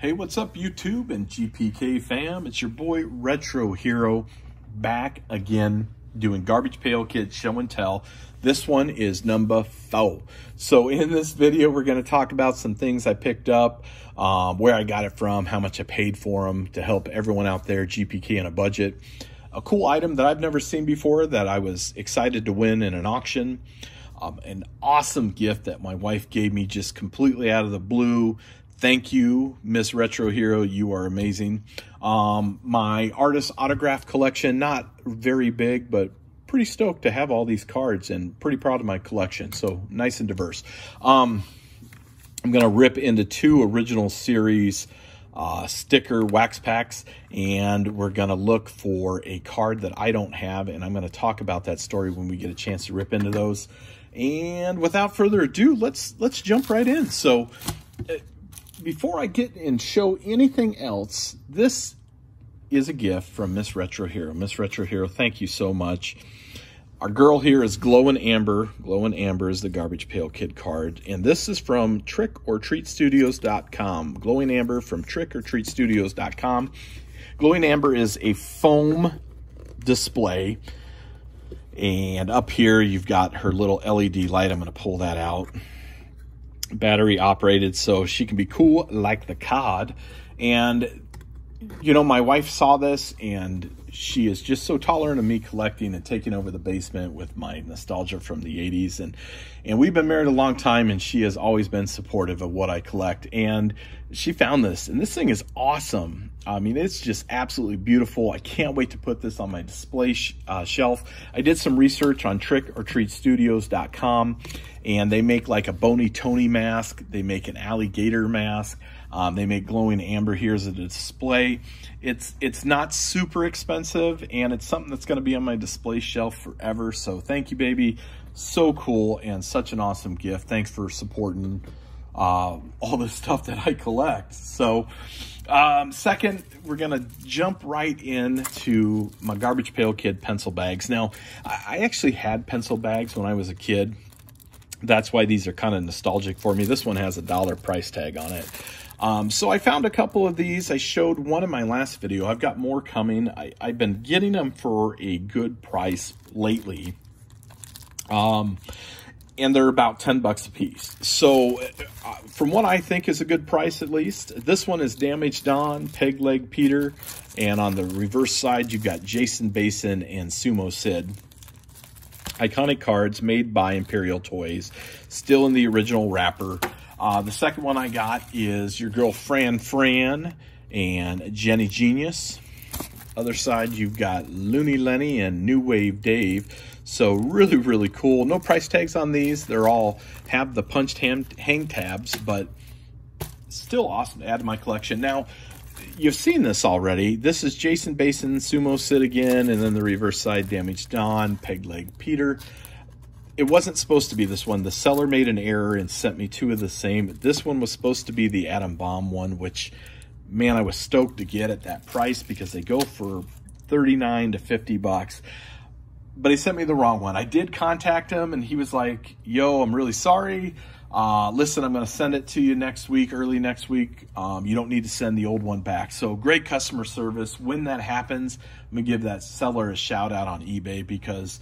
Hey, what's up, YouTube and GPK fam? It's your boy Retro Hero back again doing Garbage Pail Kids Show and Tell. This one is number four. So in this video, we're going to talk about some things I picked up, um, where I got it from, how much I paid for them to help everyone out there, GPK on a budget. A cool item that I've never seen before that I was excited to win in an auction. Um, an awesome gift that my wife gave me just completely out of the blue thank you, Miss Retro Hero. You are amazing. Um, my artist autograph collection, not very big, but pretty stoked to have all these cards and pretty proud of my collection. So nice and diverse. Um, I'm going to rip into two original series uh, sticker wax packs and we're going to look for a card that I don't have and I'm going to talk about that story when we get a chance to rip into those. And without further ado, let's let's jump right in. So before I get and show anything else, this is a gift from Miss Retro Hero. Miss Retro Hero, thank you so much. Our girl here is Glowing Amber. Glowing Amber is the Garbage Pail Kid card. And this is from trickortreatstudios.com. Glowing Amber from trickortreatstudios.com. Glowing Amber is a foam display. And up here, you've got her little LED light. I'm going to pull that out battery operated so she can be cool like the cod. And, you know, my wife saw this and she is just so tolerant of me collecting and taking over the basement with my nostalgia from the 80s. And, and we've been married a long time and she has always been supportive of what I collect. And she found this and this thing is awesome. I mean, it's just absolutely beautiful. I can't wait to put this on my display sh uh, shelf. I did some research on trickortreatstudios.com and they make like a Bony Tony mask. They make an alligator mask. Um, they make glowing amber here as a display. It's it's not super expensive, and it's something that's going to be on my display shelf forever. So thank you, baby. So cool and such an awesome gift. Thanks for supporting uh, all the stuff that I collect. So um, second, we're going to jump right into my Garbage Pail Kid pencil bags. Now, I actually had pencil bags when I was a kid. That's why these are kind of nostalgic for me. This one has a dollar price tag on it. Um, so I found a couple of these. I showed one in my last video. I've got more coming. I, have been getting them for a good price lately. Um, and they're about 10 bucks a piece. So uh, from what I think is a good price at least, this one is Damaged Don, Peg Leg Peter, and on the reverse side you've got Jason Basin and Sumo Sid. Iconic cards made by Imperial Toys, still in the original wrapper. Uh, the second one I got is your girl Fran Fran and Jenny Genius. Other side, you've got Looney Lenny and New Wave Dave. So really, really cool. No price tags on these. They're all have the punched hang, hang tabs, but still awesome to add to my collection. Now, you've seen this already. This is Jason Basin, Sumo Sid again, and then the reverse side, Damaged Don, Peg Leg Peter. It wasn't supposed to be this one. The seller made an error and sent me two of the same. This one was supposed to be the Adam Bomb one, which, man, I was stoked to get at that price because they go for 39 to 50 bucks. But he sent me the wrong one. I did contact him, and he was like, yo, I'm really sorry. Uh, listen, I'm going to send it to you next week, early next week. Um, you don't need to send the old one back. So great customer service. When that happens, I'm going to give that seller a shout out on eBay because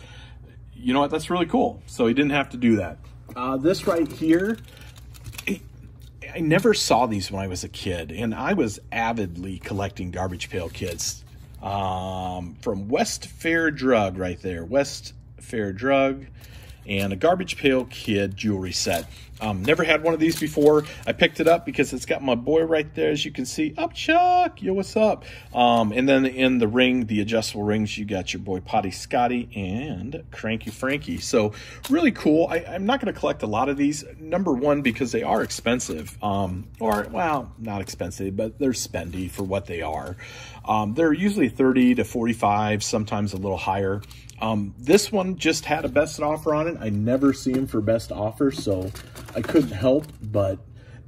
you know what? That's really cool. So he didn't have to do that. Uh, this right here, I never saw these when I was a kid, and I was avidly collecting Garbage Pail Kids. Um, from West Fair Drug right there. West Fair Drug and a Garbage Pail Kid jewelry set. Um, never had one of these before. I picked it up because it's got my boy right there, as you can see. Up, Chuck! Yo, what's up? Um, and then in the ring, the adjustable rings, you got your boy Potty Scotty and Cranky Frankie. So really cool. I, am not going to collect a lot of these. Number one, because they are expensive. Um, or, well, not expensive, but they're spendy for what they are. Um, they're usually 30 to 45, sometimes a little higher. Um, this one just had a best offer on it. I never see them for best offer, so I couldn't help but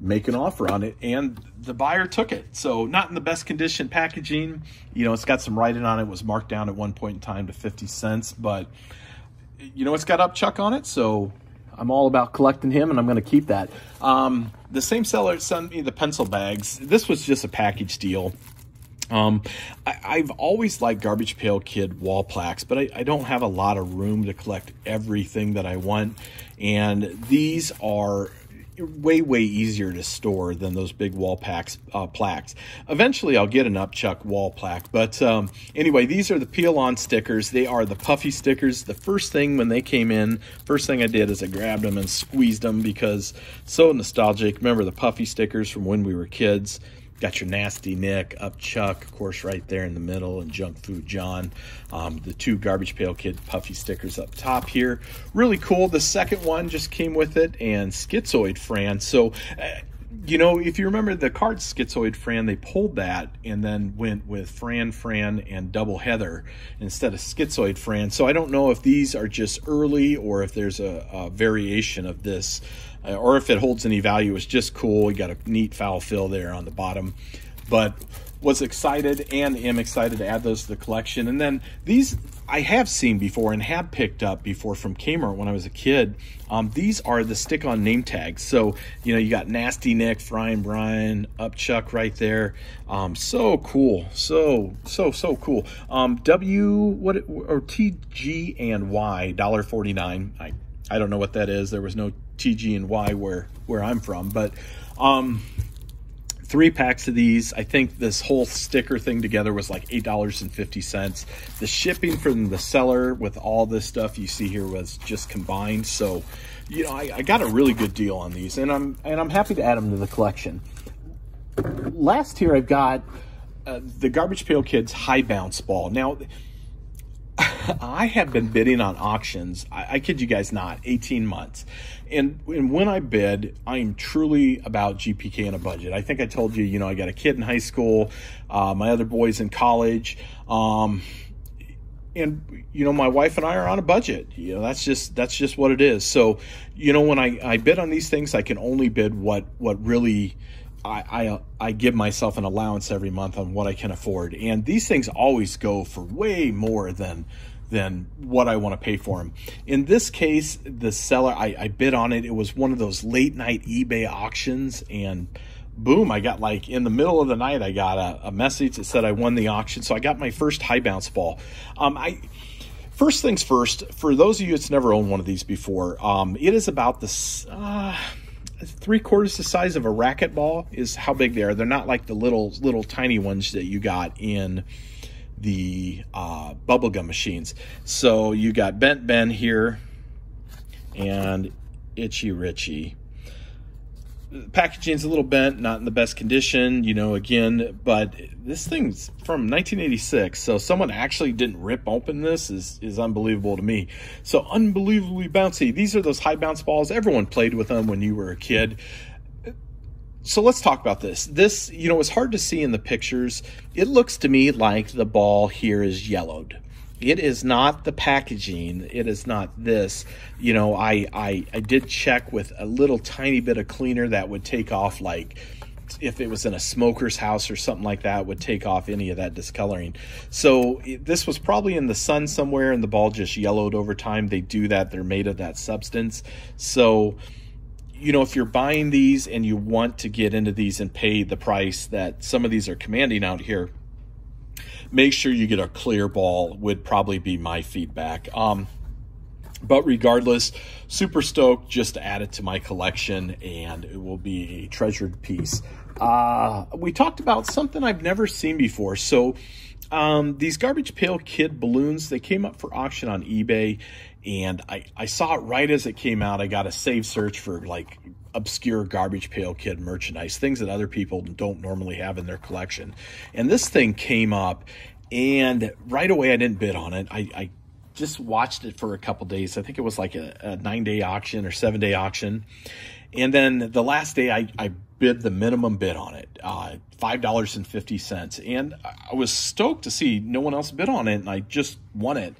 make an offer on it, and the buyer took it. So not in the best condition packaging. You know, it's got some writing on it. it was marked down at one point in time to 50 cents, but you know, it's got upchuck on it, so I'm all about collecting him, and I'm going to keep that. Um, the same seller sent me the pencil bags. This was just a package deal. Um, I, have always liked Garbage Pail Kid wall plaques, but I, I, don't have a lot of room to collect everything that I want. And these are way, way easier to store than those big wall packs, uh, plaques. Eventually, I'll get an Upchuck wall plaque. But um, anyway, these are the peel-on stickers. They are the puffy stickers. The first thing when they came in, first thing I did is I grabbed them and squeezed them because so nostalgic. Remember the puffy stickers from when we were kids? Got your Nasty Nick, Up Chuck, of course, right there in the middle, and Junk Food John. Um, the two Garbage Pail Kid puffy stickers up top here. Really cool. The second one just came with it, and Schizoid Fran. So, uh, you know, if you remember the card Schizoid Fran, they pulled that and then went with Fran, Fran, and Double Heather instead of Schizoid Fran. So I don't know if these are just early or if there's a, a variation of this uh, or if it holds any value. It's just cool. You got a neat foul fill there on the bottom. But was excited and am excited to add those to the collection. And then these I have seen before and have picked up before from Kmart when I was a kid. Um, these are the stick-on name tags. So, you know, you got Nasty Nick, Frying Brian, Upchuck right there. Um, so cool. So, so, so cool. Um, W, what, or TG and Y, $1.49. I, I don't know what that is. There was no TG and Y where, where I'm from, but, um, three packs of these. I think this whole sticker thing together was like $8.50. The shipping from the seller with all this stuff you see here was just combined. So, you know, I, I got a really good deal on these and I'm, and I'm happy to add them to the collection. Last here I've got uh, the Garbage Pail Kids High Bounce Ball. Now, I have been bidding on auctions, I, I, kid you guys not, 18 months. And, and when I bid, I am truly about GPK and a budget. I think I told you, you know, I got a kid in high school, uh, my other boys in college. Um, and you know my wife and I are on a budget you know that's just that's just what it is so you know when I, I bid on these things I can only bid what what really I, I, I give myself an allowance every month on what I can afford, and these things always go for way more than than what I want to pay for them. In this case, the seller I, I bid on it. It was one of those late night eBay auctions, and boom, I got like in the middle of the night, I got a, a message that said I won the auction. So I got my first high bounce ball. Um, I first things first. For those of you that's never owned one of these before, um, it is about this. Uh, three quarters the size of a racquetball is how big they are. They're not like the little little tiny ones that you got in the uh, bubblegum machines. So you got Bent Ben here and Itchy Richie packaging's a little bent, not in the best condition, you know, again, but this thing's from 1986, so someone actually didn't rip open this is, is unbelievable to me. So unbelievably bouncy. These are those high bounce balls. Everyone played with them when you were a kid. So let's talk about this. This, you know, it's hard to see in the pictures. It looks to me like the ball here is yellowed. It is not the packaging. It is not this. You know I, I i did check with a little tiny bit of cleaner that would take off like if it was in a smoker's house or something like that would take off any of that discoloring. So this was probably in the sun somewhere and the ball just yellowed over time. They do that. They're made of that substance. So you know if you're buying these and you want to get into these and pay the price that some of these are commanding out here make sure you get a clear ball would probably be my feedback. Um, but regardless, super stoked just to add it to my collection and it will be a treasured piece. Uh, we talked about something I've never seen before. So um, these Garbage Pail Kid balloons, they came up for auction on eBay and I, I saw it right as it came out. I got a save search for like obscure garbage pail kid merchandise, things that other people don't normally have in their collection. And this thing came up, and right away I didn't bid on it. I, I just watched it for a couple days. I think it was like a, a nine day auction or seven day auction. And then the last day I, I bid the minimum bid on it, uh, $5.50. And I was stoked to see no one else bid on it, and I just won it.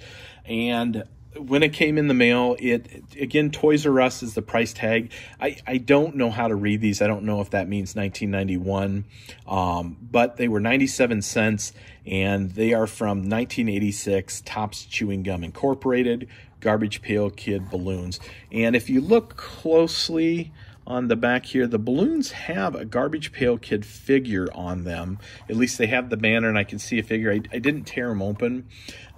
And when it came in the mail, it again Toys R Us is the price tag. I I don't know how to read these. I don't know if that means 1991, um, but they were 97 cents, and they are from 1986. Topps Chewing Gum Incorporated, Garbage Pail Kid balloons, and if you look closely on the back here, the balloons have a Garbage Pail Kid figure on them. At least they have the banner, and I can see a figure. I, I didn't tear them open,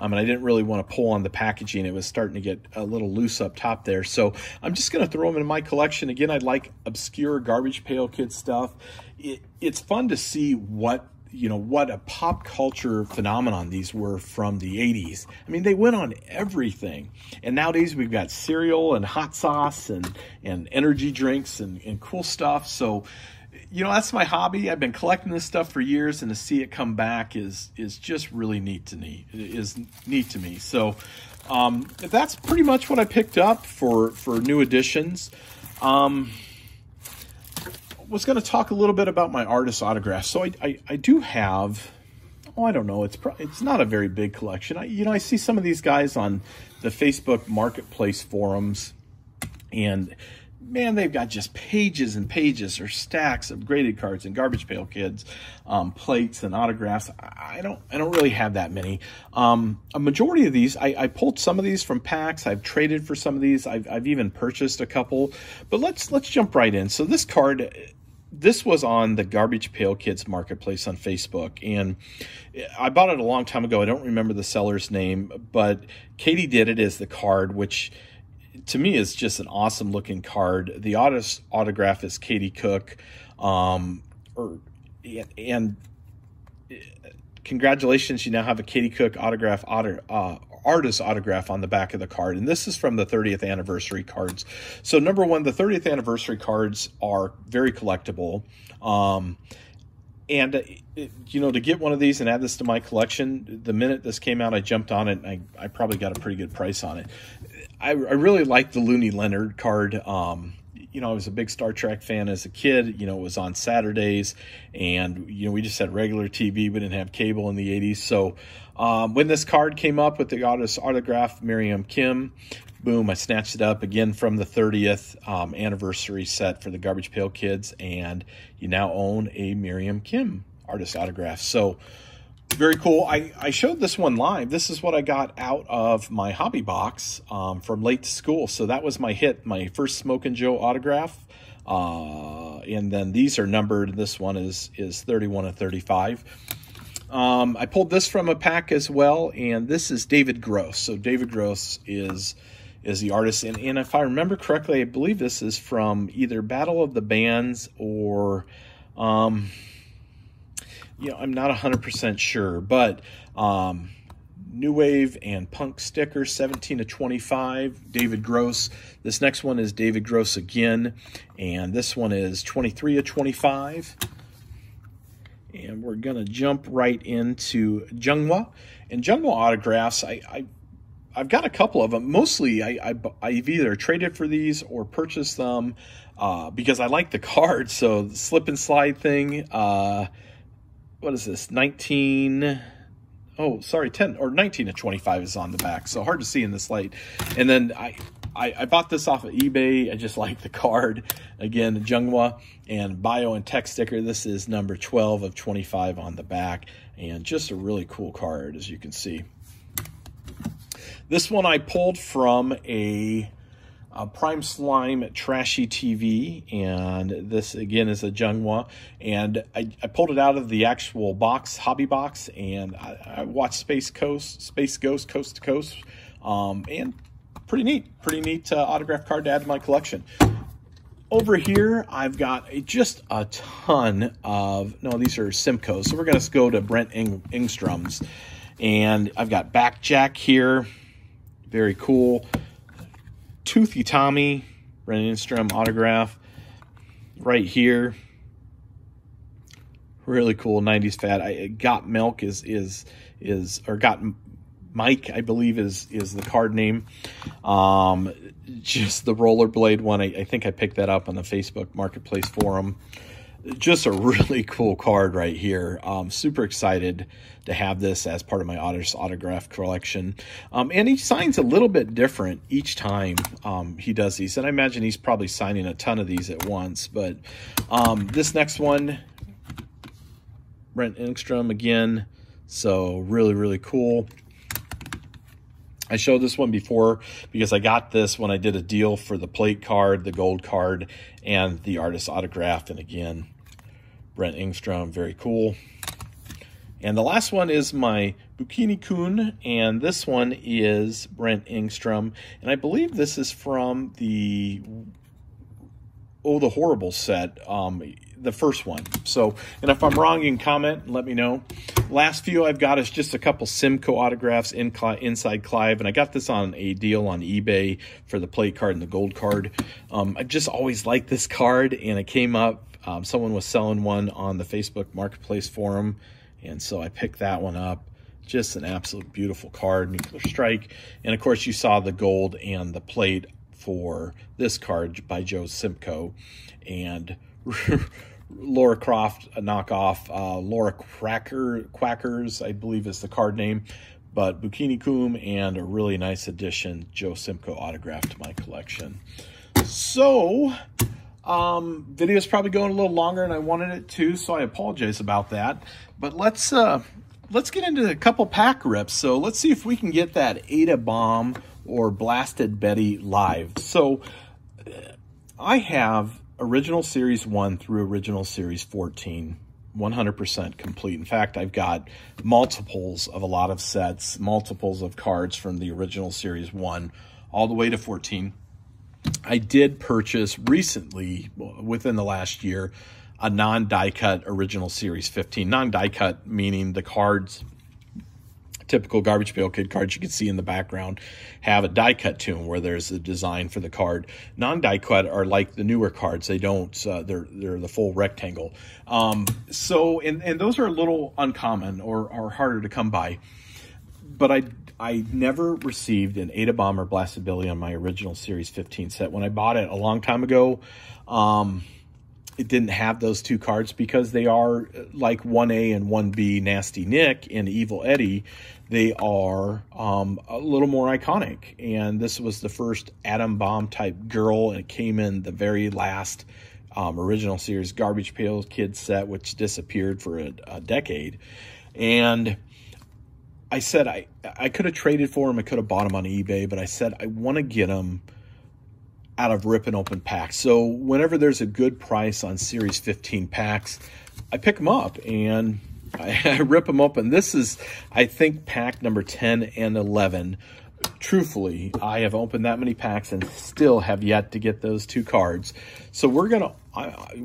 um, and I didn't really want to pull on the packaging. It was starting to get a little loose up top there. So I'm just going to throw them in my collection. Again, I like obscure Garbage Pail Kid stuff. It, it's fun to see what you know what a pop culture phenomenon these were from the 80s i mean they went on everything. And nowadays we've got cereal and hot sauce and and energy drinks and, and cool stuff. So you know that's my hobby. I've been collecting this stuff for years and to see it come back is is just really neat to me is neat to me. So um, that's pretty much what i picked up for for new additions. Um, was going to talk a little bit about my artist autographs. So I, I, I do have, oh, I don't know, it's pro- it's not a very big collection. I, you know, I see some of these guys on the Facebook Marketplace forums, and man, they've got just pages and pages or stacks of graded cards and garbage pail kids, um, plates and autographs. I don't, I don't really have that many. Um, a majority of these, I, I, pulled some of these from packs. I've traded for some of these. I've, I've even purchased a couple. But let's let's jump right in. So this card this was on the Garbage Pail Kids marketplace on Facebook, and I bought it a long time ago. I don't remember the seller's name, but Katie did it as the card, which to me is just an awesome looking card. The artist autograph is Katie Cook, um, or and congratulations, you now have a Katie Cook autograph auto, uh, artist autograph on the back of the card. And this is from the 30th anniversary cards. So, number one, the 30th anniversary cards are very collectible. Um, and uh, you know to get one of these and add this to my collection the minute this came out i jumped on it and i, I probably got a pretty good price on it i, I really like the looney leonard card um, you know, I was a big Star Trek fan as a kid. You know, it was on Saturdays, and you know, we just had regular TV. We didn't have cable in the '80s. So, um, when this card came up with the artist autograph, Miriam Kim, boom, I snatched it up again from the 30th um, anniversary set for the Garbage Pail Kids, and you now own a Miriam Kim artist autograph. So very cool. I, I showed this one live. This is what I got out of my hobby box um, from late to school. So that was my hit, my first Smoke and Joe autograph. Uh, and then these are numbered. This one is is 31 and 35. Um, I pulled this from a pack as well, and this is David Gross. So David Gross is is the artist, and, and if I remember correctly, I believe this is from either Battle of the Bands or um, you know, I'm not 100% sure, but um, New Wave and Punk sticker, 17 to 25. David Gross. This next one is David Gross again, and this one is 23 to 25. And we're going to jump right into Jungwoo. And Jungwoo autographs, I, I I've got a couple of them. Mostly, I, I have either traded for these or purchased them uh, because I like the card. So the slip and slide thing, uh, what is this? 19 oh sorry 10 or 19 to 25 is on the back so hard to see in this light. And then I, I, I bought this off of ebay. I just like the card. Again the jungwoo and bio and tech sticker. This is number 12 of 25 on the back and just a really cool card as you can see. This one i pulled from a uh, Prime Slime Trashy TV, and this again is a Jungwoo. And I, I, pulled it out of the actual box, hobby box, and I, I watched Space Coast, Space Ghost Coast to Coast, um, and pretty neat, pretty neat uh, autograph card to add to my collection. Over here, I've got a, just a ton of, no, these are Simkos. So we're going to go to Brent Ing. And I've got Back Jack here. Very cool. Toothy Tommy, Brent Engstrom autograph right here. Really cool 90s fat. I got milk is is is or got Mike, I believe is is the card name. Um, just the rollerblade one. I, I, think I picked that up on the Facebook Marketplace forum. Just a really cool card right here. Um, super excited to have this as part of my autograph collection. Um, and he signs a little bit different each time um, he does these. And I imagine he's probably signing a ton of these at once. But um, this next one, Brent Engstrom again. So really, really cool. I showed this one before because I got this when I did a deal for the plate card, the gold card, and the artist autograph. And again, Brent Engstrom, very cool. And the last one is my Bikini Kun, and this one is Brent Engstrom. And I believe this is from the Oh the Horrible set, um, the first one. So, and if I'm wrong, you can comment and let me know. Last few I've got is just a couple Simko autographs in inside Clive, and I got this on a deal on eBay for the plate card and the gold card. Um, I just always liked this card, and it came up. Um, someone was selling one on the Facebook Marketplace forum and so I picked that one up. Just an absolute beautiful card, Nuclear Strike. And of course, you saw the gold and the plate for this card by Joe Simko. And Laura Croft, a knockoff. Uh, Laura Cracker, Quackers, I believe is the card name. But Bikini Coom and a really nice addition, Joe Simko autographed to my collection. So, um, video is probably going a little longer and I wanted it to, so I apologize about that. But let's uh, let's get into a couple pack rips. So let's see if we can get that Ada Bomb or Blasted Betty live. So uh, I have original series 1 through original series 14 100% complete. In fact, I've got multiples of a lot of sets, multiples of cards from the original series 1 all the way to 14. I did purchase recently, within the last year, a non-die cut original series 15. Non-die cut meaning the cards, typical garbage pail kid cards you can see in the background, have a die cut to them where there's a design for the card. Non-die cut are like the newer cards. They don't. Uh, they're they're the full rectangle. Um, so and and those are a little uncommon or are harder to come by. But I I never received an Ada Bomber Blasted Billy on my original Series 15 set. When I bought it a long time ago, um, it didn't have those two cards because they are like 1A and 1B Nasty Nick and Evil Eddie. They are um, a little more iconic. And this was the first Adam Bomb type girl, and it came in the very last um, original series Garbage Pail Kids set, which disappeared for a, a decade. And I said I I could have traded for him. I could have bought him on eBay, but I said I want to get him out of ripping open packs. So whenever there's a good price on Series 15 packs, I pick them up and I, I rip them open. This is, I think, pack number 10 and 11. Truthfully, I have opened that many packs and still have yet to get those two cards. So we're gonna,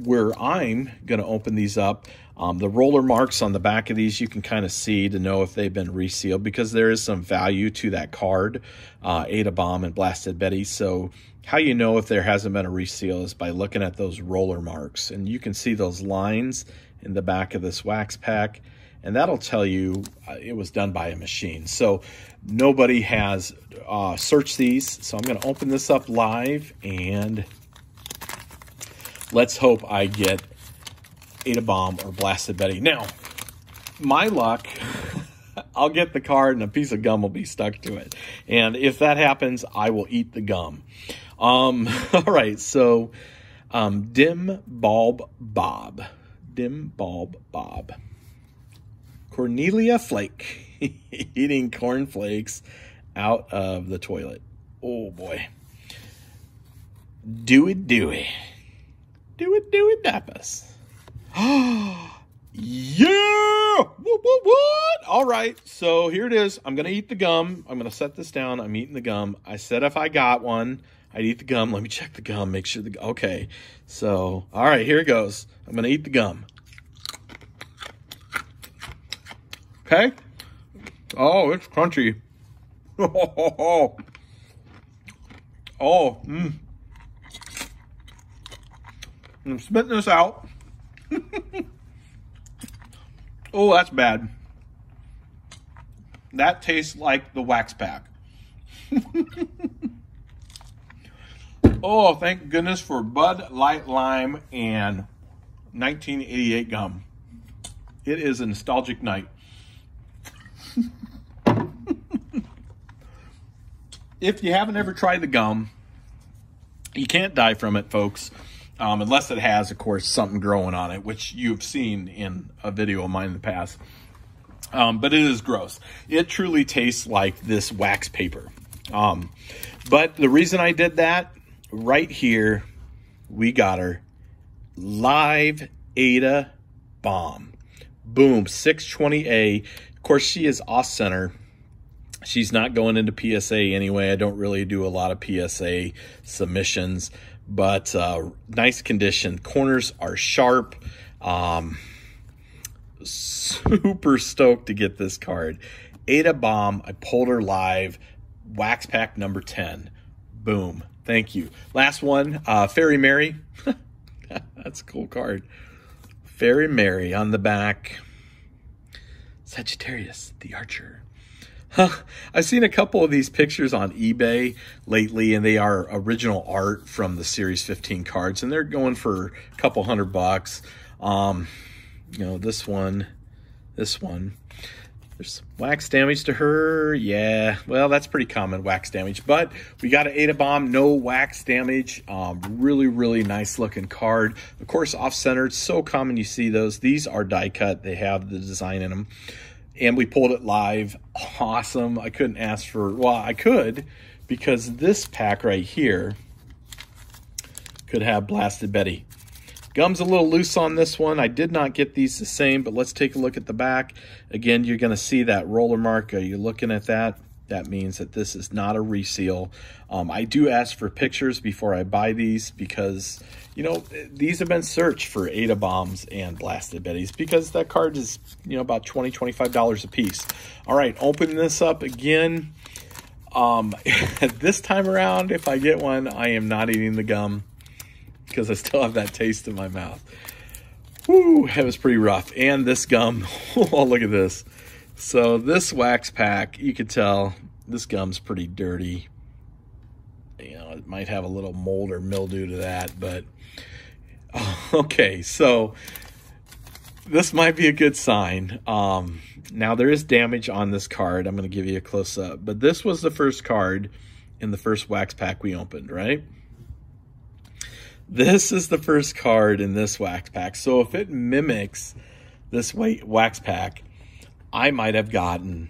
where I'm gonna open these up. Um, the roller marks on the back of these you can kind of see to know if they've been resealed because there is some value to that card, uh, Ada Bomb and Blasted Betty. So how you know if there hasn't been a reseal is by looking at those roller marks. And you can see those lines in the back of this wax pack. And that'll tell you uh, it was done by a machine. So nobody has uh, searched these. So I'm going to open this up live and let's hope I get Ada Bomb or Blasted Betty. Now, my luck, I'll get the card and a piece of gum will be stuck to it. And if that happens, I will eat the gum. Um, all right, so um, Dim Bulb Bob. Dim Bulb Bob. Cornelia Flake eating cornflakes out of the toilet. Oh boy. Do it, do it. Do it, do it, Dappus. yeah! What, what, what? All right, so here it is. I'm going to eat the gum. I'm going to set this down. I'm eating the gum. I said if I got one, I'd eat the gum. Let me check the gum, make sure the, okay. So, all right, here it goes. I'm to eat the gum. Okay. Oh, it's crunchy. Oh, oh. I'm spitting this out. oh, that's bad. That tastes like the wax pack. oh, thank goodness for Bud Light Lime and 1988 gum. It is a nostalgic night. if you haven't ever tried the gum, you can't die from it, folks. Um, unless it has, of course, something growing on it, which you've seen in a video of mine in the past. Um, but it is gross. It truly tastes like this wax paper. Um, but the reason I did that, right here, we got her live Ada bomb. Boom, 620A. Of course, she is off center. She's not going into PSA anyway. I don't really do a lot of PSA submissions, but uh, nice condition. Corners are sharp. Um, super stoked to get this card. Ada Bomb, I pulled her live. Wax pack number 10. Boom. Thank you. Last one, uh, Fairy Mary. That's a cool card. Fairy Mary on the back. Sagittarius, the Archer. I've seen a couple of these pictures on eBay lately, and they are original art from the Series 15 cards, and they're going for a couple hundred bucks. Um, you know, this one, this one. There's wax damage to her. Yeah, well, that's pretty common, wax damage. But we got an Ada Bomb, no wax damage. Um, really, really nice looking card. Of course, off-centered, so common you see those. These are die cut. They have the design in them and we pulled it live. Awesome. I couldn't ask for, well, I could because this pack right here could have Blasted Betty. Gum's a little loose on this one. I did not get these the same, but let's take a look at the back. Again, you're going to see that roller mark. Are you looking at that? That means that this is not a reseal. Um, I do ask for pictures before I buy these because, you know, these have been searched for Ada Bombs and Blasted Betties because that card is, you know, about $20, $25 a piece. All right, open this up again. Um, this time around, if I get one, I am not eating the gum because I still have that taste in my mouth. Whoo, it was pretty rough. And this gum, oh, look at this. So this wax pack, you could tell this gum's pretty dirty. You know, it might have a little mold or mildew to that, but okay, so this might be a good sign. Um, now there is damage on this card. I'm going to give you a close up, but this was the first card in the first wax pack we opened, right? This is the first card in this wax pack. So if it mimics this wax pack, I might have gotten,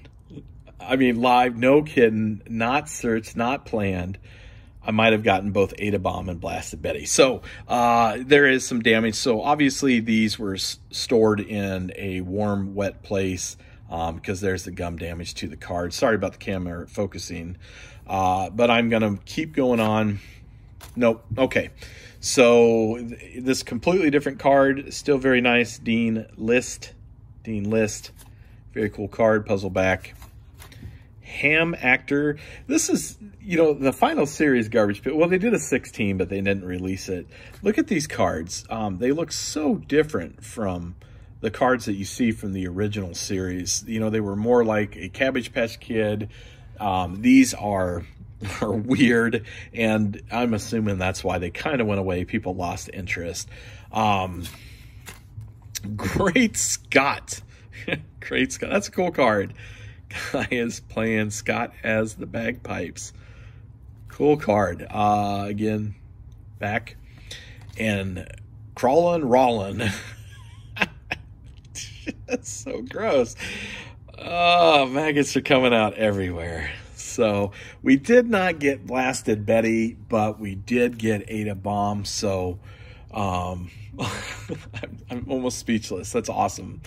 I mean, live, no kidding, not searched, not planned. I might have gotten both Ada Bomb and Blasted Betty. So uh, there is some damage. So obviously these were stored in a warm, wet place um, because there's the gum damage to the card. Sorry about the camera focusing, uh, but I'm going to keep going on. Nope. Okay. So this completely different card, still very nice. Dean List. Dean List. Very cool card, puzzle back. Ham Actor. This is, you know, the final series garbage pit. Well, they did a 16, but they didn't release it. Look at these cards. Um, they look so different from the cards that you see from the original series. You know, they were more like a Cabbage Patch Kid. Um, these are are weird, and I'm assuming that's why they kind of went away. People lost interest. Um, great Scott. Great Scott. That's a cool card. Guy is playing Scott as the bagpipes. Cool card. Uh, again, back. And crawling, rolling. That's so gross. Oh, maggots are coming out everywhere. So we did not get Blasted Betty, but we did get Ada Bomb. So um, I'm, I'm almost speechless. That's awesome.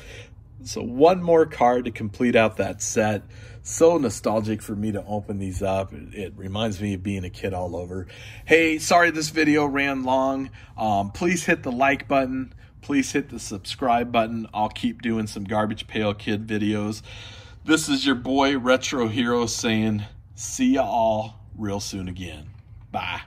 So one more card to complete out that set. So nostalgic for me to open these up. It, reminds me of being a kid all over. Hey, sorry this video ran long. Um, please hit the like button. Please hit the subscribe button. I'll keep doing some Garbage Pail Kid videos. This is your boy Retro Hero saying, see ya all real soon again. Bye.